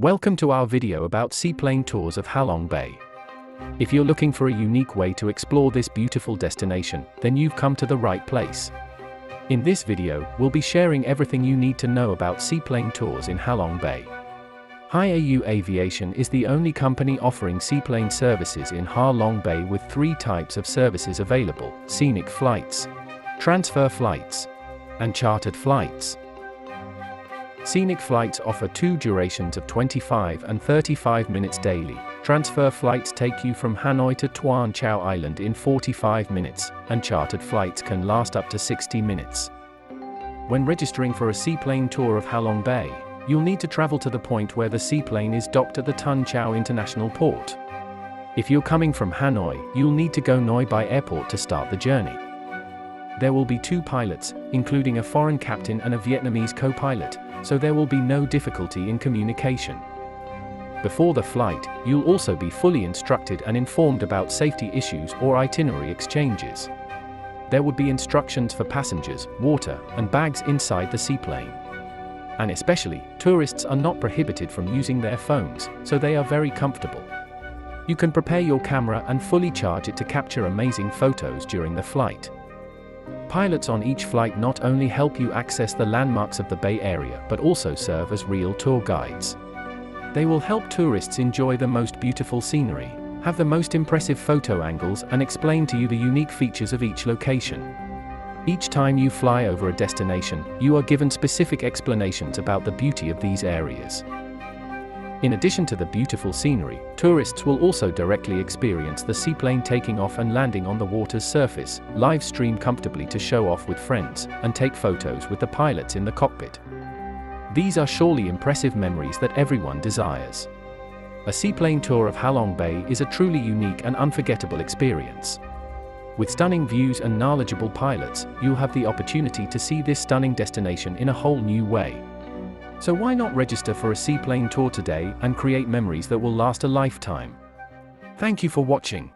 Welcome to our video about seaplane tours of Halong Bay. If you're looking for a unique way to explore this beautiful destination, then you've come to the right place. In this video, we'll be sharing everything you need to know about seaplane tours in Halong Bay. Hai Au Aviation is the only company offering seaplane services in Halong Bay with three types of services available, scenic flights, transfer flights, and chartered flights. Scenic flights offer two durations of 25 and 35 minutes daily. Transfer flights take you from Hanoi to Tuan Chau Island in 45 minutes, and chartered flights can last up to 60 minutes. When registering for a seaplane tour of Halong Bay, you'll need to travel to the point where the seaplane is docked at the Tuan Chau International Port. If you're coming from Hanoi, you'll need to go Noi Bai Airport to start the journey. There will be two pilots, including a foreign captain and a Vietnamese co-pilot, so there will be no difficulty in communication. Before the flight, you'll also be fully instructed and informed about safety issues or itinerary exchanges. There would be instructions for passengers, water, and bags inside the seaplane. And especially, tourists are not prohibited from using their phones, so they are very comfortable. You can prepare your camera and fully charge it to capture amazing photos during the flight. Pilots on each flight not only help you access the landmarks of the Bay Area but also serve as real tour guides. They will help tourists enjoy the most beautiful scenery, have the most impressive photo angles and explain to you the unique features of each location. Each time you fly over a destination, you are given specific explanations about the beauty of these areas. In addition to the beautiful scenery, tourists will also directly experience the seaplane taking off and landing on the water's surface, live stream comfortably to show off with friends, and take photos with the pilots in the cockpit. These are surely impressive memories that everyone desires. A seaplane tour of Halong Bay is a truly unique and unforgettable experience. With stunning views and knowledgeable pilots, you'll have the opportunity to see this stunning destination in a whole new way. So why not register for a seaplane tour today and create memories that will last a lifetime? Thank you for watching.